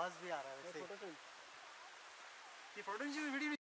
आवाज़ भी आ रहा है वैसे ये फ़ोटो वीडियो